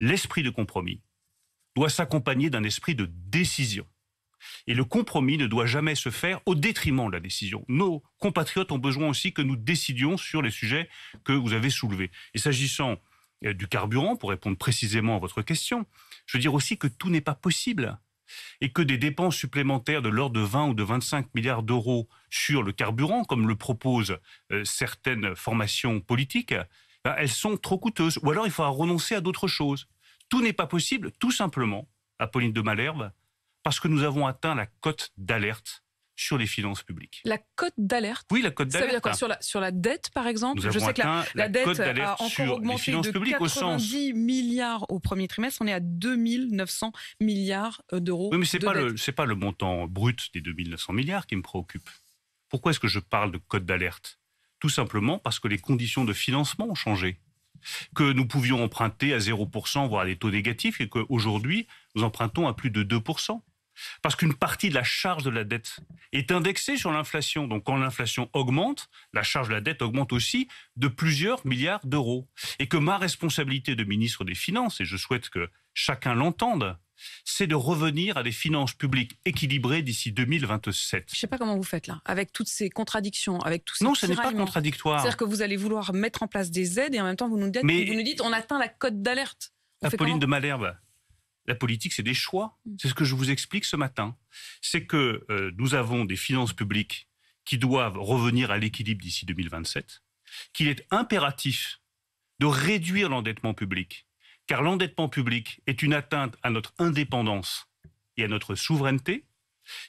l'esprit de compromis doit s'accompagner d'un esprit de décision. Et le compromis ne doit jamais se faire au détriment de la décision. Nos compatriotes ont besoin aussi que nous décidions sur les sujets que vous avez soulevés. Et s'agissant euh, du carburant, pour répondre précisément à votre question, je veux dire aussi que tout n'est pas possible et que des dépenses supplémentaires de l'ordre de 20 ou de 25 milliards d'euros sur le carburant, comme le proposent euh, certaines formations politiques, ben, elles sont trop coûteuses. Ou alors il faudra renoncer à d'autres choses. Tout n'est pas possible, tout simplement, Apolline de Malherbe, parce que nous avons atteint la cote d'alerte sur les finances publiques. La cote d'alerte Oui, la cote d'alerte. Ça veut dire quoi? Sur la, sur la dette, par exemple? Nous Je sais que la, la, dette a encore augmenté de publiques 90 milliards au premier trimestre. On est à 2900 milliards euh, d'euros. Oui, mais c'est de pas le pas le montant brut des 2900 milliards qui me préoccupe. Pourquoi est-ce que je parle de cote d'alerte? Tout simplement parce que les conditions de financement ont changé. Que nous pouvions emprunter à 0%, voire à des taux négatifs, et qu'aujourd'hui, nous empruntons à plus de 2%. Parce qu'une partie de la charge de la dette est indexée sur l'inflation. Donc quand l'inflation augmente, la charge de la dette augmente aussi de plusieurs milliards d'euros. Et que ma responsabilité de ministre des Finances, et je souhaite que chacun l'entende, c'est de revenir à des finances publiques équilibrées d'ici 2027. Je ne sais pas comment vous faites là, avec toutes ces contradictions, avec tous ces Non, ce n'est pas contradictoire. C'est-à-dire que vous allez vouloir mettre en place des aides et en même temps vous nous dites, Mais- vous nous dites on atteint la cote d'alerte. Apolline de Malherbe, la politique, c'est des choix. Mm. C'est ce que je vous explique ce matin. C'est que euh, nous avons des finances publiques qui doivent revenir à l'équilibre d'ici 2027, qu'il est impératif de réduire l'endettement public, car l'endettement public est une atteinte à notre indépendance et à notre souveraineté,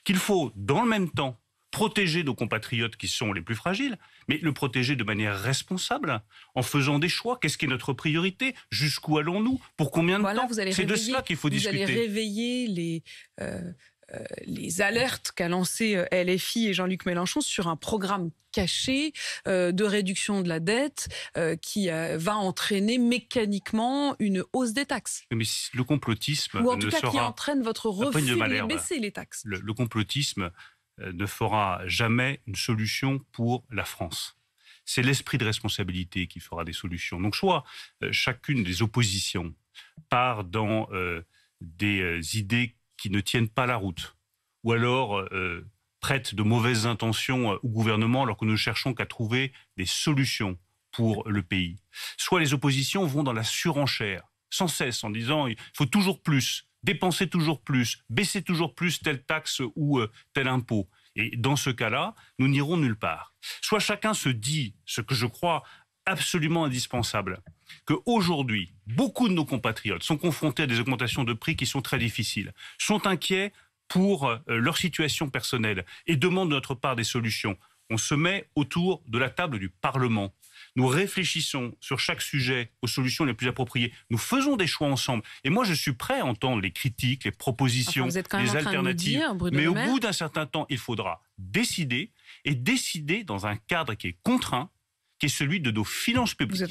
qu'il faut, dans le même temps, protéger nos compatriotes qui sont les plus fragiles, mais le protéger de manière responsable, en faisant des choix. Qu'est-ce qui est notre priorité? Jusqu'où allons-nous? Pour combien de Voilà, temps? vous C'est de cela qu'il faut vous discuter. allez réveiller les, euh, les alertes qu'a lancé euh, LFI et Jean-Luc Mélenchon sur un programme caché euh, de réduction de la dette euh, qui euh, va entraîner mécaniquement une hausse des taxes. Mais le complotisme Ou en ne tout cas qui entraîne votre refus de Malherbe. baisser les taxes. le, le complotisme euh, ne fera jamais une solution pour la France. C'est l'esprit de responsabilité qui fera des solutions. Donc, soit euh, chacune des oppositions part dans euh, des euh, idées qui ne tiennent pas la route, ou alors euh, prête de mauvaises intentions euh, au gouvernement alors que nous cherchons qu'à trouver des solutions pour le pays. Soit les oppositions vont dans la surenchère, sans cesse, en disant il faut toujours plus, dépenser toujours plus, baisser toujours plus telle taxe ou euh, tel impôt. Et dans ce cas-là, nous n'irons nulle part. Soit chacun se dit ce que je crois absolument indispensable, qu'aujourd'hui, beaucoup de nos compatriotes sont confrontés à des augmentations de prix qui sont très difficiles, sont inquiets pour euh, leur situation personnelle et demandent de notre part des solutions. On se met autour de la table du Parlement. Nous réfléchissons sur chaque sujet aux solutions les plus appropriées. Nous faisons des choix ensemble. Et moi, je suis prêt à entendre les critiques, les propositions, Enfin, vous êtes quand même les en train de nous alternatives. dire, Mais au bout d'un certain temps, il faudra décider et décider dans un cadre qui est contraint, qui est celui de nos finances publiques.